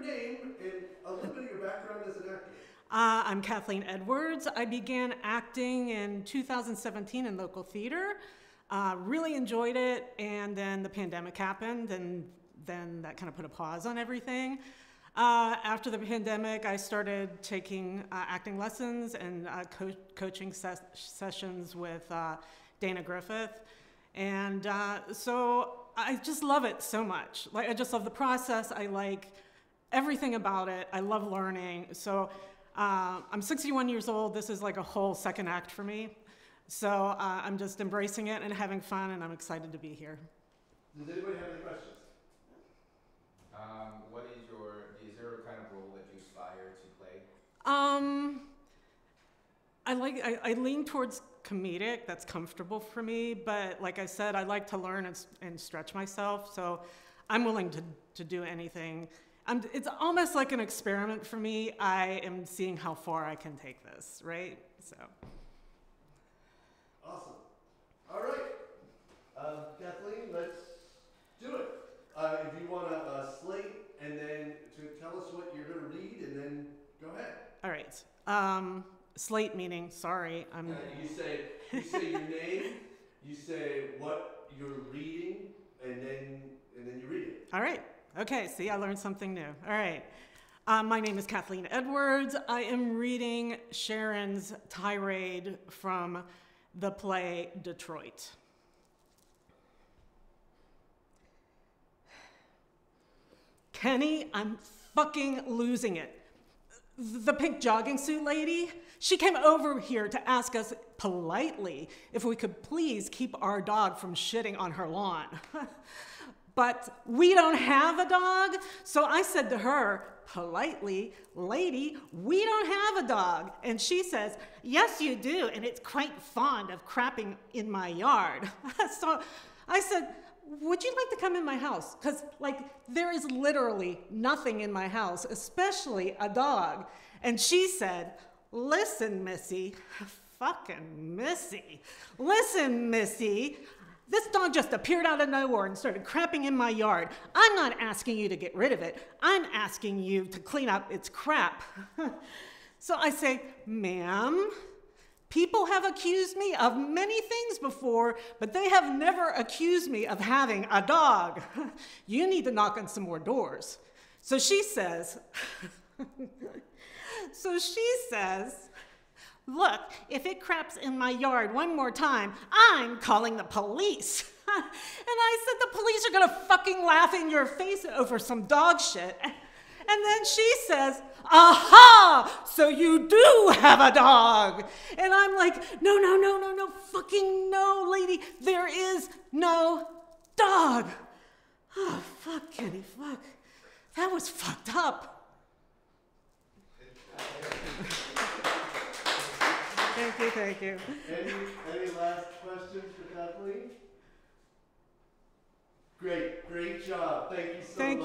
name and a little bit of your background as an actor. Uh, I'm Kathleen Edwards. I began acting in 2017 in local theater. Uh, really enjoyed it, and then the pandemic happened, and then that kind of put a pause on everything. Uh, after the pandemic, I started taking uh, acting lessons and uh, co- coaching ses- sessions with uh, Dana Griffith. And so I just love it so much. Like, I just love the process. I like everything about it. I love learning. So uh, I'm 61 years old. This is like a whole second act for me. So uh, I'm just embracing it and having fun, and I'm excited to be here. Does anybody have any questions? Um, what is your, is there a kind of role that you aspire to play? Um, I like I, I lean towards comedic. That's comfortable for me. But like I said, I like to learn and, and stretch myself. So I'm willing to, to do anything. I'm, it's almost like an experiment for me. I am seeing how far I can take this, right? So Awesome. All right. Um, Kathleen, let's do it. Uh, if you want to uh, slate and then to tell us what you're going to read and then go ahead. all right. Um, slate meaning sorry. I'm Uh, you say you say your name, you say what you're reading, and then and then you read it. All right. Okay, see, I learned something new. All right. Um, my name is Kathleen Edwards. I am reading Sharon's tirade from the play Detroit. Kenny, I'm fucking losing it. The pink jogging suit lady, she came over here to ask us politely if we could please keep our dog from shitting on her lawn. but we don't have a dog, so I said to her politely, Lady, we don't have a dog. And she says, Yes, you do, and it's quite fond of crapping in my yard. so I said, would you like to come in my house? Because, like, there is literally nothing in my house, especially a dog. And she said, Listen, Missy, fucking Missy, listen, Missy. This dog just appeared out of nowhere and started crapping in my yard. I'm not asking you to get rid of it, I'm asking you to clean up its crap. so I say, Ma'am, People have accused me of many things before, but they have never accused me of having a dog. you need to knock on some more doors. So she says, so she says, look, if it craps in my yard one more time, I'm calling the police. and I said, the police are gonna fucking laugh in your face over some dog shit. And then she says, Aha! So you do have a dog. And I'm like, No, no, no, no, no, fucking no, lady. There is no dog. Oh, fuck, Kenny, fuck. That was fucked up. You, thank you. Any any last questions for Kathleen? Great, great job. Thank you so Thank much.